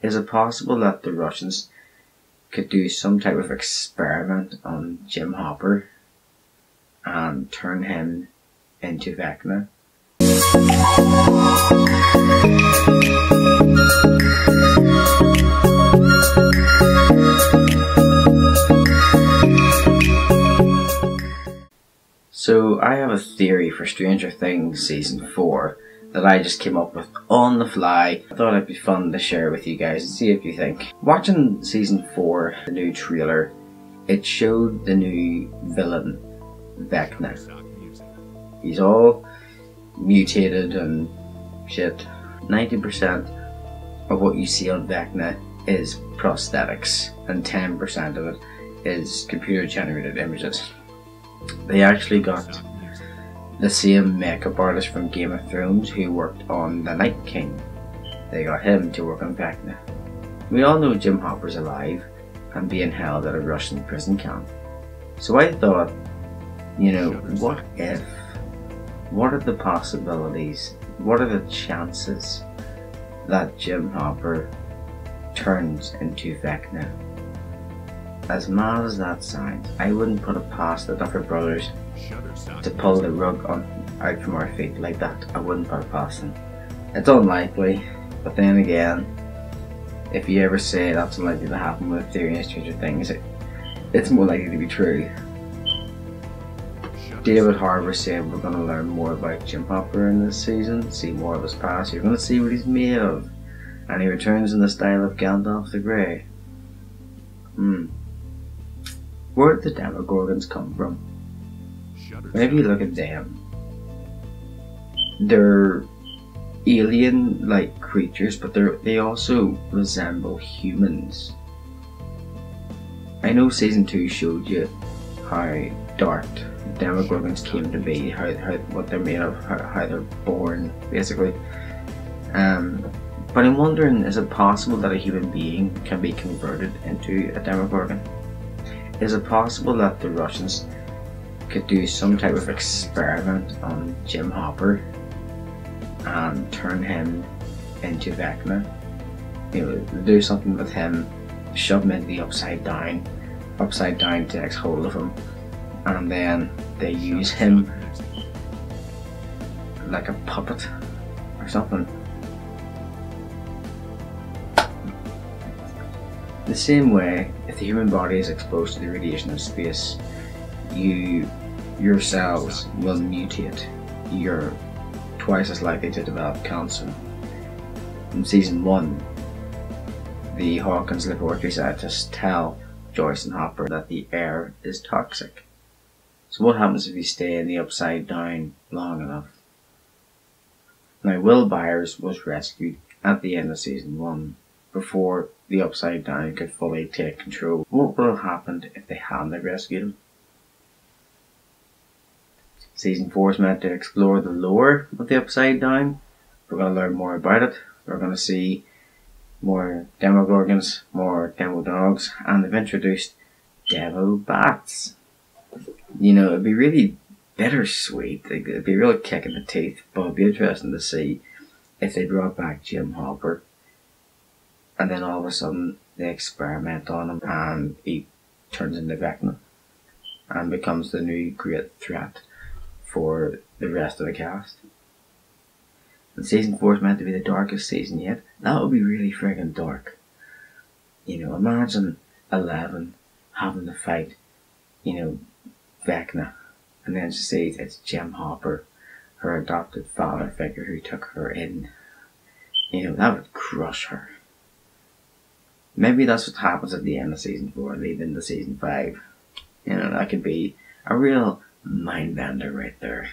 Is it possible that the Russians could do some type of experiment on Jim Hopper and turn him into Vecna? So I have a theory for Stranger Things season 4 that I just came up with on the fly. I thought it'd be fun to share with you guys and see if you think. Watching season 4, the new trailer, it showed the new villain, Vecna. He's all mutated and shit. 90% of what you see on Vecna is prosthetics, and 10% of it is computer generated images. They actually got the same makeup artist from Game of Thrones who worked on The Night King. They got him to work on Vecna. We all know Jim Hopper's alive and being held at a Russian prison camp. So I thought, you know, what if? What are the possibilities? What are the chances that Jim Hopper turns into Vecna? As mad as that sounds, I wouldn't put it past the Duffer Brothers to pull the rug on, out from our feet like that. I wouldn't put it past them. It's unlikely, but then again, if you ever say that's unlikely to happen with theory and Stranger Things, it, it's more likely to be true. David Harbour said we're going to learn more about Jim Hopper in this season, see more of his past, you're going to see what he's made of. And he returns in the style of Gandalf the Grey. Where did the Demogorgons come from? Whenever you look at them, they're alien-like creatures, but they they also resemble humans. I know season two showed you how dark Demogorgons came to be, how, how what they're made of, how, how they're born, basically. Um, but I'm wondering, is it possible that a human being can be converted into a Demogorgon? Is it possible that the Russians could do some type of experiment on Jim Hopper and turn him into Vecna? You know, do something with him, shove him the upside down, upside down takes hold of him, and then they use him like a puppet or something. The same way, if the human body is exposed to the radiation of space, you your cells will mutate. You're twice as likely to develop cancer. In season one, the Hawkins laboratory scientists tell Joyce and Hopper that the air is toxic. So what happens if you stay in the upside down long enough? Now Will Byers was rescued at the end of season one before the Upside Down could fully take control. What would have happened if they hadn't rescued him? Season 4 is meant to explore the lore of the Upside Down. We're going to learn more about it. We're going to see more Demogorgons, more Demo Dogs, and they've introduced Demo Bats. You know, it'd be really bittersweet. It'd be a real kick in the teeth, but it'd be interesting to see if they brought back Jim Hopper and then all of a sudden they experiment on him and he turns into Vecna and becomes the new great threat for the rest of the cast. And season four is meant to be the darkest season yet. That would be really friggin' dark. You know, imagine Eleven having to fight, you know, Vecna, and then she sees it's Jim Hopper, her adopted father figure who took her in. You know, that would crush her. Maybe that's what happens at the end of season four, leading into season five. You know, that could be a real mind bender right there.